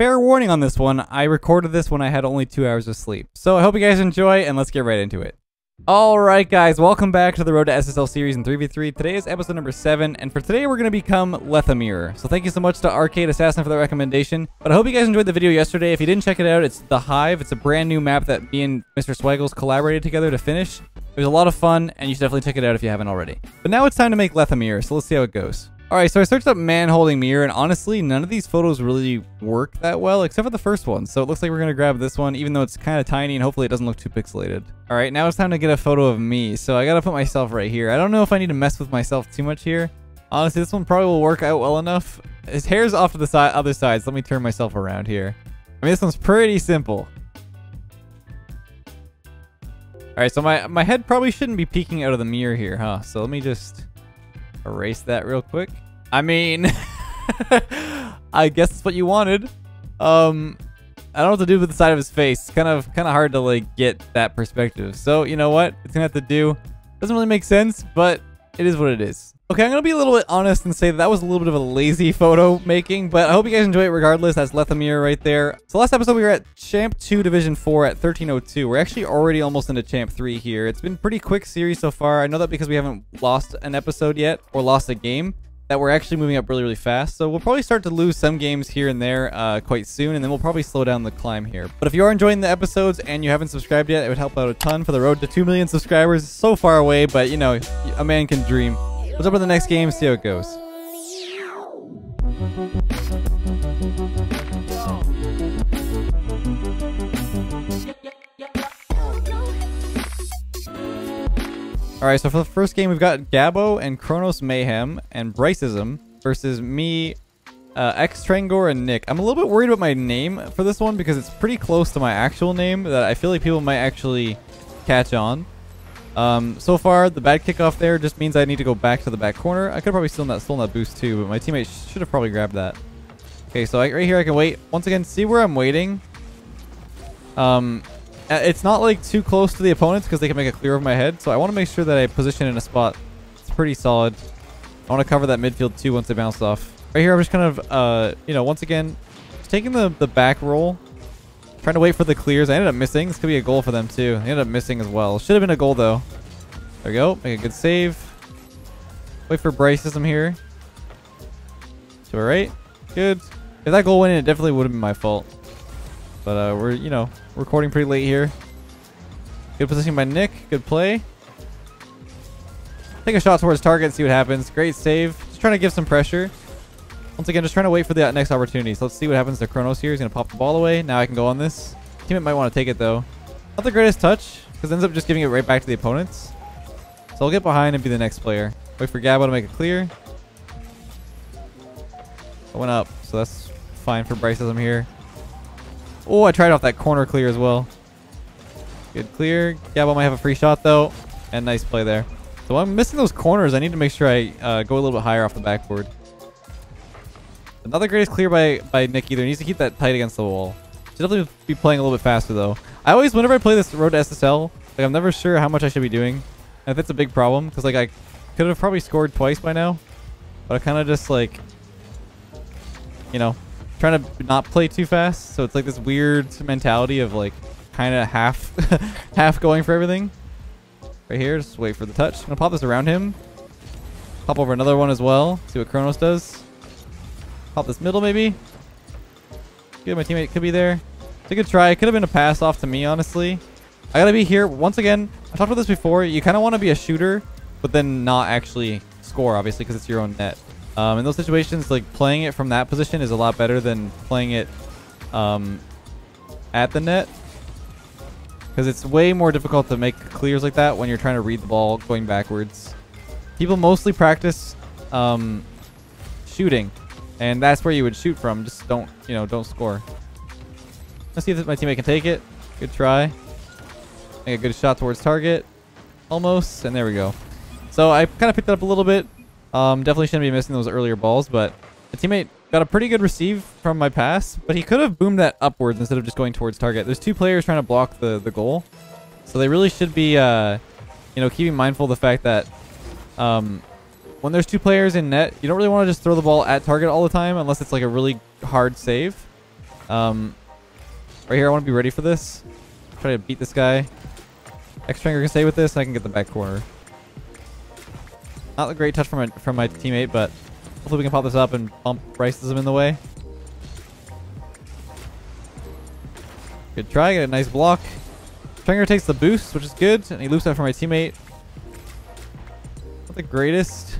fair warning on this one, I recorded this when I had only two hours of sleep. So I hope you guys enjoy, and let's get right into it. Alright guys, welcome back to the Road to SSL series in 3v3. Today is episode number 7, and for today we're going to become Lethamyr. So thank you so much to Arcade Assassin for the recommendation. But I hope you guys enjoyed the video yesterday. If you didn't check it out, it's The Hive. It's a brand new map that me and Mr. Swaggles collaborated together to finish. It was a lot of fun, and you should definitely check it out if you haven't already. But now it's time to make Lethamyr, so let's see how it goes. Alright, so I searched up man holding mirror, and honestly, none of these photos really work that well, except for the first one. So it looks like we're going to grab this one, even though it's kind of tiny, and hopefully it doesn't look too pixelated. Alright, now it's time to get a photo of me. So I got to put myself right here. I don't know if I need to mess with myself too much here. Honestly, this one probably will work out well enough. His hair's off to the side, other side, so let me turn myself around here. I mean, this one's pretty simple. Alright, so my, my head probably shouldn't be peeking out of the mirror here, huh? So let me just erase that real quick. I mean, I guess that's what you wanted. Um, I don't know what to do with the side of his face. It's kind of kind of hard to like get that perspective. So you know what? It's gonna have to do. Doesn't really make sense, but it is what it is. Okay, I'm gonna be a little bit honest and say that, that was a little bit of a lazy photo making, but I hope you guys enjoy it regardless. That's Lethamyr right there. So last episode we were at Champ 2 Division 4 at 1302. We're actually already almost into Champ 3 here. It's been pretty quick series so far. I know that because we haven't lost an episode yet or lost a game that we're actually moving up really, really fast. So we'll probably start to lose some games here and there uh, quite soon, and then we'll probably slow down the climb here. But if you are enjoying the episodes and you haven't subscribed yet, it would help out a ton for the road to 2 million subscribers. So far away, but you know, a man can dream. Let's to the next game, see how it goes. Alright, so for the first game, we've got Gabo and Kronos Mayhem and Bryceism versus me, uh, X Trangor, and Nick. I'm a little bit worried about my name for this one because it's pretty close to my actual name that I feel like people might actually catch on. Um, so far, the bad kickoff there just means I need to go back to the back corner. I could probably still that, stolen that boost too, but my teammate should have probably grabbed that. Okay, so I, right here I can wait. Once again, see where I'm waiting. Um, it's not like too close to the opponents because they can make a clear of my head. So I want to make sure that I position in a spot. It's pretty solid. I want to cover that midfield too once they bounce off. Right here, I'm just kind of, uh, you know, once again, taking the, the back roll. Trying to wait for the clears. I ended up missing. This could be a goal for them too. I ended up missing as well. Should have been a goal though. There we go. Make a good save. Wait for Bryceism here. To our right. Good. If that goal went in, it definitely would have been my fault. But uh, we're, you know, recording pretty late here. Good position by Nick. Good play. Take a shot towards target see what happens. Great save. Just trying to give some pressure. Once again, just trying to wait for the next opportunity. So let's see what happens to Kronos here. He's going to pop the ball away. Now I can go on this. Teammate might want to take it, though. Not the greatest touch, because ends up just giving it right back to the opponents. So I'll get behind and be the next player. Wait for Gabo to make it clear. I went up, so that's fine for Bryceism here. Oh, I tried off that corner clear as well. Good clear. Gabo might have a free shot, though. And nice play there. So I'm missing those corners. I need to make sure I uh, go a little bit higher off the backboard. Another greatest clear by, by Nick either. He needs to keep that tight against the wall. Should definitely be playing a little bit faster, though. I always, whenever I play this Road to SSL, like, I'm never sure how much I should be doing. And that's a big problem, because like I could have probably scored twice by now. But I kind of just, like, you know, trying to not play too fast. So it's like this weird mentality of like kind of half half going for everything. Right here, just wait for the touch. I'm gonna pop this around him. Pop over another one as well. See what Kronos does. Pop this middle maybe. Good, my teammate could be there. It's a good try. It could have been a pass off to me, honestly. I gotta be here. Once again, I talked about this before. You kind of want to be a shooter, but then not actually score, obviously, because it's your own net. Um, in those situations, like playing it from that position is a lot better than playing it um, at the net. Because it's way more difficult to make clears like that when you're trying to read the ball going backwards. People mostly practice um, shooting. And that's where you would shoot from. Just don't, you know, don't score. Let's see if my teammate can take it. Good try. Make a good shot towards target. Almost. And there we go. So I kind of picked it up a little bit. Um, definitely shouldn't be missing those earlier balls, but the teammate got a pretty good receive from my pass, but he could have boomed that upwards instead of just going towards target. There's two players trying to block the, the goal, so they really should be, uh, you know, keeping mindful of the fact that um, when there's two players in net, you don't really want to just throw the ball at target all the time unless it's like a really hard save. Um, right here, I want to be ready for this. Try to beat this guy. X-Tranger can stay with this, I can get the back corner. Not a great touch from my, from my teammate, but hopefully we can pop this up and bump Bryceism in the way. Good try, get a nice block. Tranger takes the boost, which is good, and he loops that for my teammate. Not the greatest.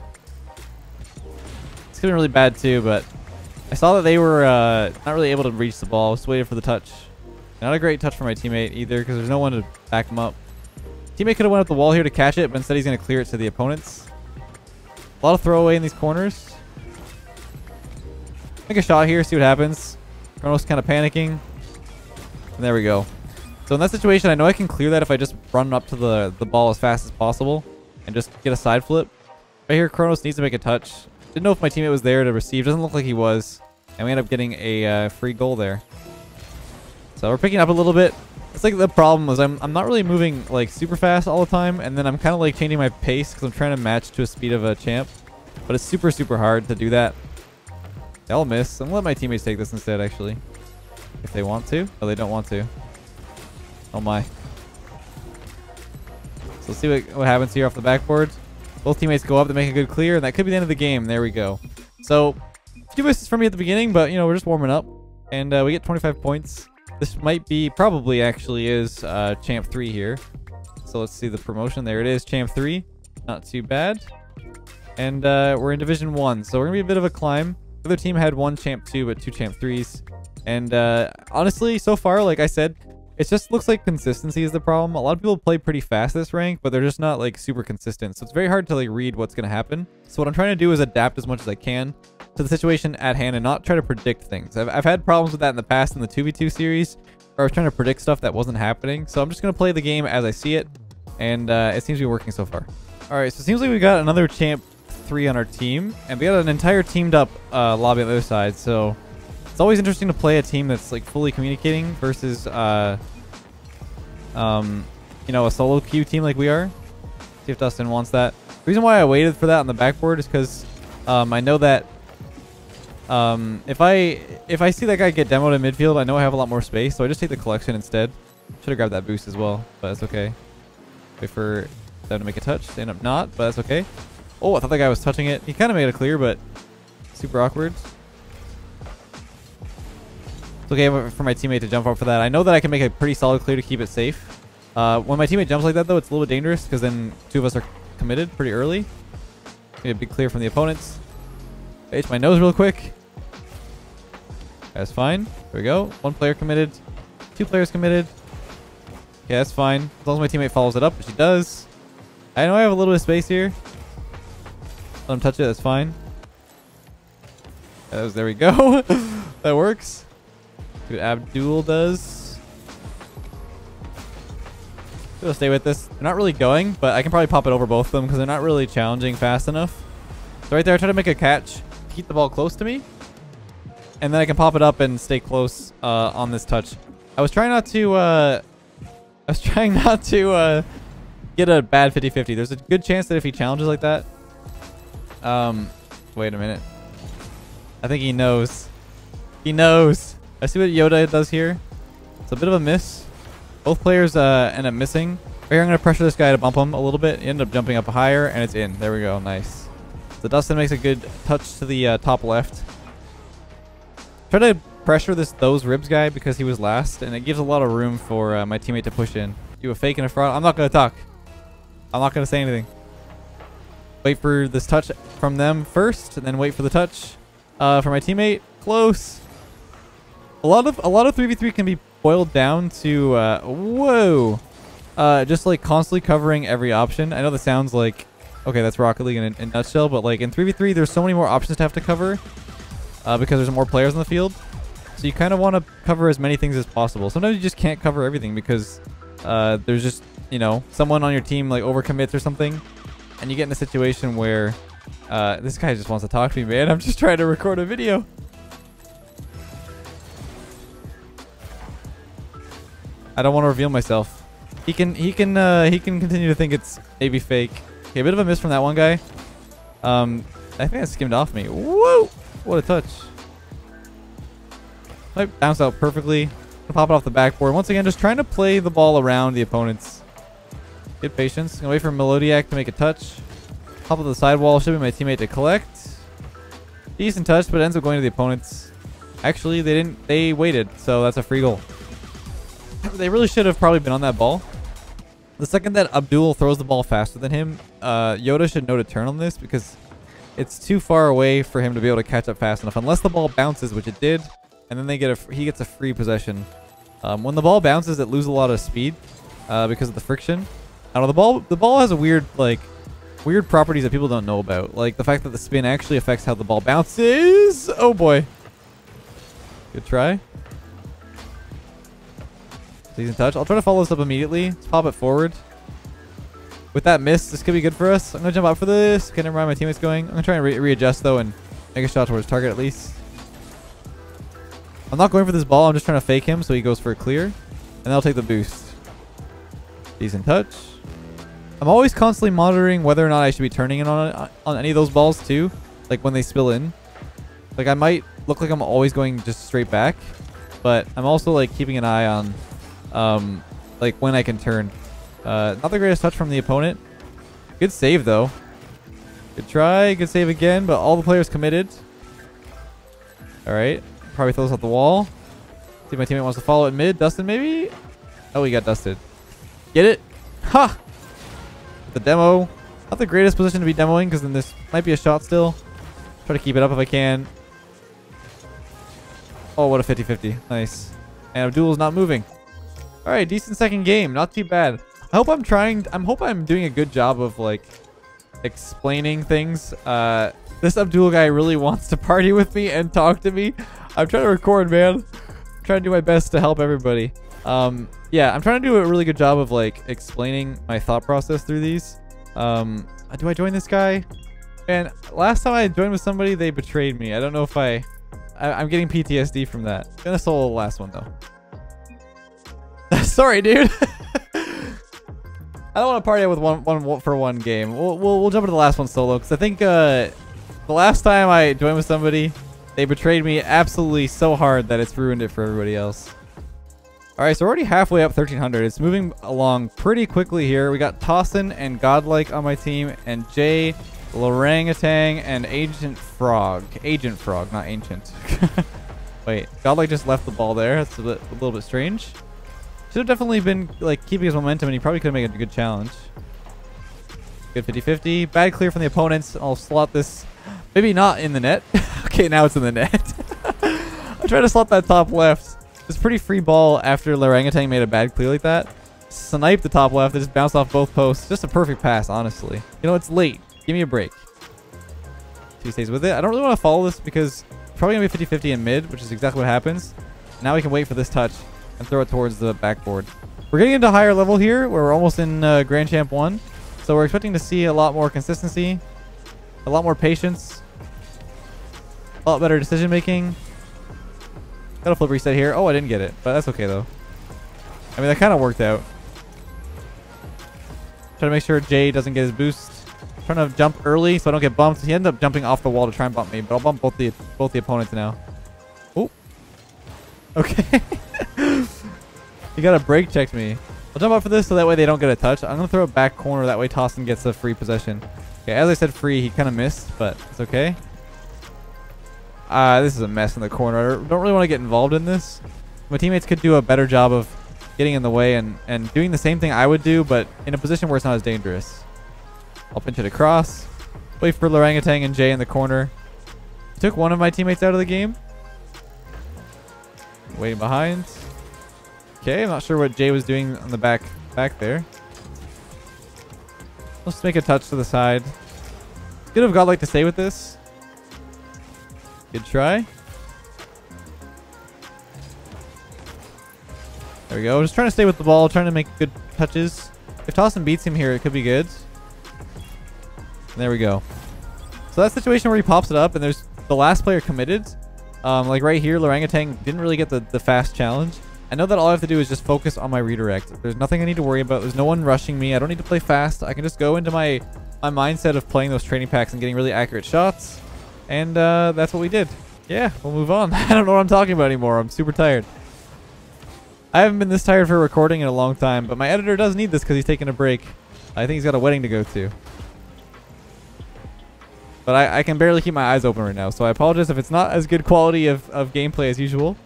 It's getting really bad too, but I saw that they were uh, not really able to reach the ball. Was waiting for the touch. Not a great touch for my teammate either, because there's no one to back him up. Teammate could have went up the wall here to catch it, but instead he's going to clear it to the opponents. A lot of throwaway in these corners. Make a shot here, see what happens. Kronos kind of panicking. And there we go. So in that situation, I know I can clear that if I just run up to the, the ball as fast as possible and just get a side flip. Right here, Kronos needs to make a touch. Didn't know if my teammate was there to receive. Doesn't look like he was. And we end up getting a uh, free goal there. So we're picking up a little bit. It's like the problem is I'm, I'm not really moving like super fast all the time. And then I'm kind of like changing my pace because I'm trying to match to a speed of a champ. But it's super, super hard to do that. They'll miss. I'm gonna let my teammates take this instead, actually. If they want to. Oh, they don't want to. Oh my. So let's see what, what happens here off the backboard. Both teammates go up to make a good clear, and that could be the end of the game. There we go. So, a few misses from me at the beginning, but, you know, we're just warming up. And uh, we get 25 points. This might be, probably actually is uh, Champ 3 here. So let's see the promotion. There it is, Champ 3. Not too bad. And uh, we're in Division 1, so we're going to be a bit of a climb. The other team had one Champ 2, but two Champ 3s. And uh, honestly, so far, like I said, it just looks like consistency is the problem. A lot of people play pretty fast this rank, but they're just not like super consistent. So it's very hard to like read what's going to happen. So what I'm trying to do is adapt as much as I can to the situation at hand and not try to predict things. I've, I've had problems with that in the past in the 2v2 series where I was trying to predict stuff that wasn't happening. So I'm just going to play the game as I see it. And uh, it seems to be working so far. All right, so it seems like we got another champ three on our team. And we got an entire teamed up uh, lobby on the other side. So it's always interesting to play a team that's like fully communicating versus, uh, um, you know, a solo queue team like we are. See if Dustin wants that. The reason why I waited for that on the backboard is because um, I know that um, if I if I see that guy get demoed in midfield, I know I have a lot more space, so I just take the collection instead. Should have grabbed that boost as well, but that's okay. Wait for them to make a touch. They end up not, but that's okay. Oh, I thought that guy was touching it. He kind of made it clear, but super awkward. It's okay for my teammate to jump up for that. I know that I can make a pretty solid clear to keep it safe. Uh, when my teammate jumps like that, though, it's a little bit dangerous because then two of us are committed pretty early. Get a big clear from the opponents. H my nose real quick. That's fine. There we go. One player committed. Two players committed. Okay, that's fine. As long as my teammate follows it up, which he does. I know I have a little bit of space here. Let him touch it. That's fine. There we go. that works. Abdul does. Gonna stay with this. They're not really going, but I can probably pop it over both of them because they're not really challenging fast enough. So right there, I try to make a catch. Keep the ball close to me. And then I can pop it up and stay close uh, on this touch. I was trying not to... Uh, I was trying not to uh, get a bad 50-50. There's a good chance that if he challenges like that... Um, wait a minute. I think he knows. He knows. I see what Yoda does here. It's a bit of a miss. Both players uh, end up missing. Right here, I'm going to pressure this guy to bump him a little bit. He ended up jumping up higher, and it's in. There we go. Nice. So Dustin makes a good touch to the uh, top left. Try to pressure this those ribs guy because he was last, and it gives a lot of room for uh, my teammate to push in. Do a fake and a fraud. I'm not going to talk. I'm not going to say anything. Wait for this touch from them first, and then wait for the touch uh, for my teammate. Close. A lot of a lot of 3v3 can be boiled down to uh, whoa, uh, just like constantly covering every option. I know this sounds like okay, that's Rocket League in, in a nutshell, but like in 3v3, there's so many more options to have to cover uh, because there's more players on the field. So you kind of want to cover as many things as possible. Sometimes you just can't cover everything because uh, there's just you know someone on your team like overcommits or something, and you get in a situation where uh, this guy just wants to talk to me, man. I'm just trying to record a video. I don't want to reveal myself. He can he can uh, he can continue to think it's maybe fake. Okay, a bit of a miss from that one guy. Um, I think that skimmed off me. Whoa! What a touch. Might bounce out perfectly. Pop it off the backboard. Once again, just trying to play the ball around the opponents. Get patience. Gonna wait for Melodiak to make a touch. Pop up the sidewall. Should be my teammate to collect. Decent touch, but ends up going to the opponents. Actually, they didn't. They waited, so that's a free goal. They really should have probably been on that ball. The second that Abdul throws the ball faster than him, uh, Yoda should know to turn on this because it's too far away for him to be able to catch up fast enough. Unless the ball bounces, which it did, and then they get a he gets a free possession. Um, when the ball bounces, it loses a lot of speed uh, because of the friction. I don't know. The ball the ball has a weird like weird properties that people don't know about, like the fact that the spin actually affects how the ball bounces. Oh boy. Good try. Decent touch. I'll try to follow this up immediately. Let's pop it forward. With that miss, this could be good for us. I'm going to jump out for this. Okay, never mind. My teammate's going. I'm going to try and re readjust, though, and make a shot towards target at least. I'm not going for this ball. I'm just trying to fake him so he goes for a clear. And I'll take the boost. Decent touch. I'm always constantly monitoring whether or not I should be turning in on, on any of those balls, too. Like, when they spill in. Like, I might look like I'm always going just straight back. But I'm also, like, keeping an eye on um, like when I can turn. Uh, not the greatest touch from the opponent. Good save though. Good try. Good save again, but all the players committed. All right. Probably throws out the wall. See if my teammate wants to follow it mid. Dustin maybe? Oh, he got dusted. Get it? Ha! The demo. Not the greatest position to be demoing because then this might be a shot still. Try to keep it up if I can. Oh, what a 50-50. Nice. And Abdul's not moving. All right, decent second game. Not too bad. I hope I'm trying. I'm hope I'm doing a good job of like explaining things. Uh, this Abdul guy really wants to party with me and talk to me. I'm trying to record, man. I'm trying to do my best to help everybody. Um, yeah, I'm trying to do a really good job of like explaining my thought process through these. Um, do I join this guy? And last time I joined with somebody, they betrayed me. I don't know if I, I am getting PTSD from that. I'm gonna solo the last one though. Sorry, dude. I don't want to party with one, one for one game. We'll, we'll, we'll jump into the last one solo because I think uh, the last time I joined with somebody, they betrayed me absolutely so hard that it's ruined it for everybody else. All right, so we're already halfway up 1300. It's moving along pretty quickly here. We got Tossin and Godlike on my team, and Jay, Lorangatang, and Agent Frog. Agent Frog, not Ancient. Wait, Godlike just left the ball there. That's a, bit, a little bit strange. Should have definitely been like keeping his momentum and he probably could have made a good challenge. Good 50-50. Bad clear from the opponents. I'll slot this. Maybe not in the net. okay, now it's in the net. I'm trying to slot that top left. It's pretty free ball after Lorangatang made a bad clear like that. Snipe the top left. It just bounced off both posts. Just a perfect pass, honestly. You know, it's late. Give me a break. Two stays with it. I don't really want to follow this because probably going to be 50-50 in mid, which is exactly what happens. Now we can wait for this touch and throw it towards the backboard. We're getting into higher level here. where We're almost in uh, Grand Champ 1. So we're expecting to see a lot more consistency, a lot more patience, a lot better decision making. Got a flip reset here. Oh, I didn't get it, but that's okay though. I mean, that kind of worked out. Try to make sure Jay doesn't get his boost. Trying to jump early so I don't get bumped. He ended up jumping off the wall to try and bump me, but I'll bump both the both the opponents now. Oh. Okay. You gotta brake check me. I'll jump up for this so that way they don't get a touch. I'm gonna throw a back corner. That way Tossin gets a free possession. Okay, as I said free, he kind of missed, but it's okay. Uh, this is a mess in the corner. I don't really want to get involved in this. My teammates could do a better job of getting in the way and, and doing the same thing I would do, but in a position where it's not as dangerous. I'll pinch it across. Wait for Lorangatang and Jay in the corner. Took one of my teammates out of the game. Waiting behind. Okay, I'm not sure what Jay was doing on the back back there. Let's make a touch to the side. Could have Godlike to stay with this. Good try. There we go. Just trying to stay with the ball, trying to make good touches. If Tossin beats him here, it could be good. There we go. So that situation where he pops it up and there's the last player committed. Um, like right here, Lorangatang didn't really get the, the fast challenge. I know that all I have to do is just focus on my redirect. There's nothing I need to worry about. There's no one rushing me. I don't need to play fast. I can just go into my, my mindset of playing those training packs and getting really accurate shots. And uh, that's what we did. yeah, we'll move on. I don't know what I'm talking about anymore. I'm super tired. I haven't been this tired for recording in a long time, but my editor does need this because he's taking a break. I think he's got a wedding to go to. But I, I can barely keep my eyes open right now, so I apologize if it's not as good quality of, of gameplay as usual.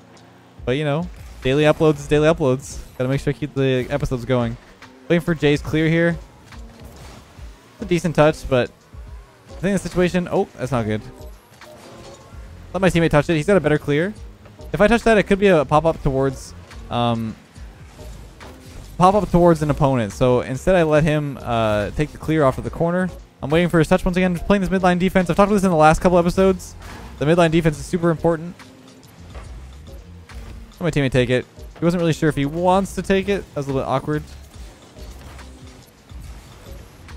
But, you know, daily uploads daily uploads. Gotta make sure I keep the episodes going. Waiting for Jay's clear here. It's a decent touch, but I think the situation... Oh, that's not good. Let my teammate touch it. He's got a better clear. If I touch that, it could be a pop-up towards... Um, pop up towards an opponent. So instead I let him uh, take the clear off of the corner. I'm waiting for his touch once again, playing this midline defense. I've talked about this in the last couple episodes. The midline defense is super important. My teammate take it. He wasn't really sure if he wants to take it. That was a little bit awkward.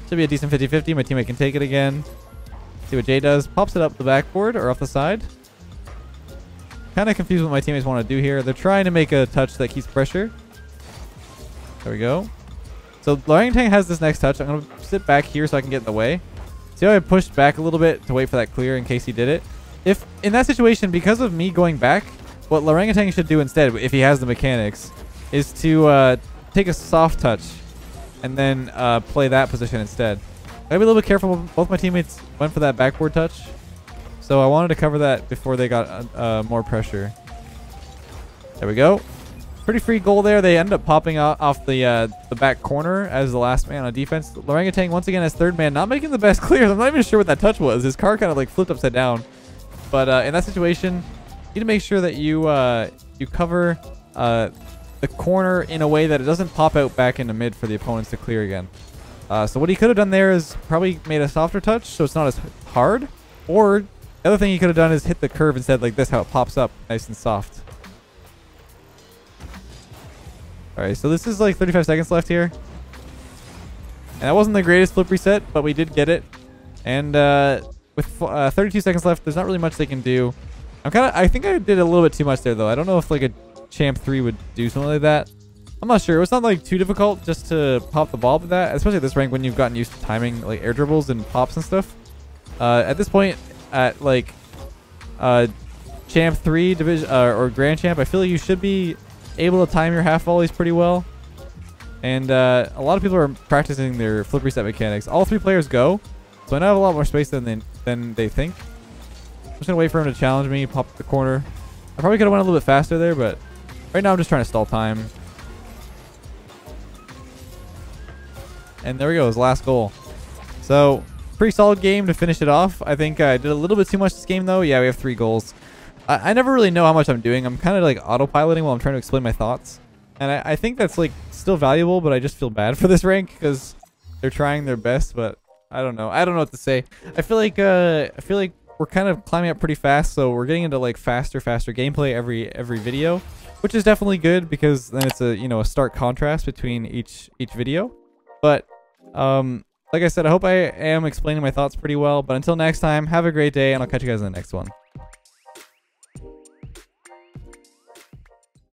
Should be a decent 50-50. My teammate can take it again. See what Jay does. Pops it up the backboard or off the side. Kind of confused what my teammates want to do here. They're trying to make a touch that keeps pressure. There we go. So Orangutan has this next touch. I'm going to sit back here so I can get in the way. See how I pushed back a little bit to wait for that clear in case he did it? If in that situation, because of me going back, what Orangutan should do instead, if he has the mechanics, is to uh, take a soft touch and then uh, play that position instead. Gotta be a little bit careful. Both my teammates went for that backboard touch. So I wanted to cover that before they got uh, uh, more pressure. There we go. Pretty free goal there. They end up popping off the uh, the back corner as the last man on defense. Orangutan once again as third man, not making the best clears. I'm not even sure what that touch was. His car kind of like flipped upside down. But uh, in that situation, need to make sure that you uh, you cover uh, the corner in a way that it doesn't pop out back into mid for the opponents to clear again. Uh, so what he could have done there is probably made a softer touch so it's not as hard. Or the other thing he could have done is hit the curve instead like this, how it pops up nice and soft. Alright, so this is like 35 seconds left here. And that wasn't the greatest flip reset, but we did get it. And uh, with uh, 32 seconds left, there's not really much they can do. I'm kind of, I think I did a little bit too much there though. I don't know if like a Champ 3 would do something like that. I'm not sure. It was not like too difficult just to pop the ball with that, especially at this rank when you've gotten used to timing like air dribbles and pops and stuff. Uh, at this point, at like uh, Champ 3 division uh, or Grand Champ, I feel like you should be able to time your half volleys pretty well. And uh, a lot of people are practicing their flip reset mechanics. All three players go, so I now have a lot more space than they, than they think. I'm just gonna wait for him to challenge me, pop the corner. I probably could have went a little bit faster there, but right now I'm just trying to stall time. And there we go, his last goal. So, pretty solid game to finish it off. I think I did a little bit too much this game, though. Yeah, we have three goals. I, I never really know how much I'm doing. I'm kind of like autopiloting while I'm trying to explain my thoughts. And I, I think that's like still valuable, but I just feel bad for this rank because they're trying their best, but I don't know. I don't know what to say. I feel like uh, I feel like we're kind of climbing up pretty fast, so we're getting into like faster, faster gameplay every every video, which is definitely good because then it's a you know a stark contrast between each each video. But um, like I said, I hope I am explaining my thoughts pretty well. But until next time, have a great day, and I'll catch you guys in the next one.